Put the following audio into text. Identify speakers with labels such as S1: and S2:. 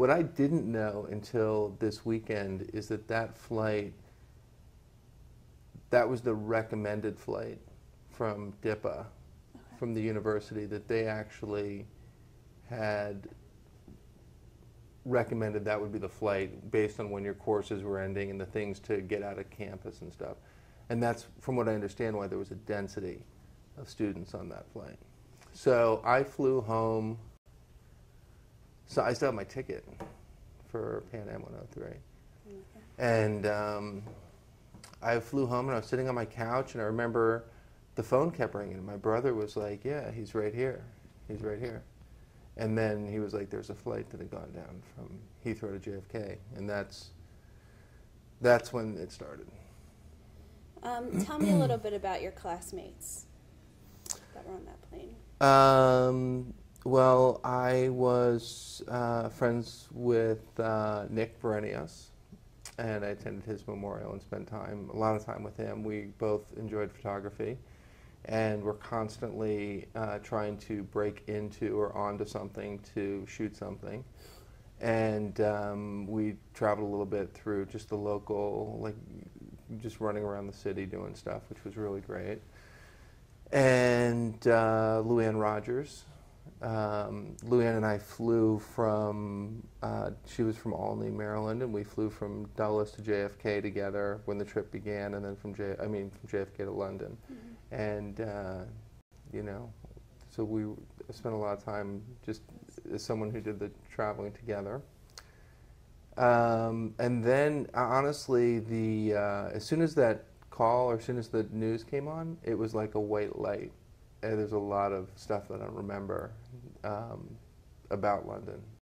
S1: What I didn't know until this weekend is that that flight, that was the recommended flight from DIPA, from the university, that they actually had recommended that would be the flight based on when your courses were ending and the things to get out of campus and stuff. And that's, from what I understand, why there was a density of students on that flight. So I flew home. So I still have my ticket for Pan Am 103. And um, I flew home and I was sitting on my couch and I remember the phone kept ringing. My brother was like, "Yeah, he's right here. He's right here." And then he was like, "There's a flight that had gone down from Heathrow to JFK," and that's that's when it started.
S2: Um, tell me a little bit about your classmates that were on that plane.
S1: Um, well, I was uh, friends with uh, Nick Vrenios, and I attended his memorial and spent time, a lot of time with him. We both enjoyed photography, and we're constantly uh, trying to break into or onto something to shoot something. And um, we traveled a little bit through just the local, like just running around the city doing stuff, which was really great. And uh, Louann Rogers, um, Louann and I flew from, uh, she was from Olney, Maryland, and we flew from Dulles to JFK together when the trip began, and then from J, I mean from JFK to London,
S2: Mm-hmm.
S1: and uh, you know, so we spent a lot of time just as someone who did the traveling together. Um, and then, uh, honestly, the uh, as soon as that call or as soon as the news came on, it was like a white light. And there's a lot of stuff that I remember um, about London.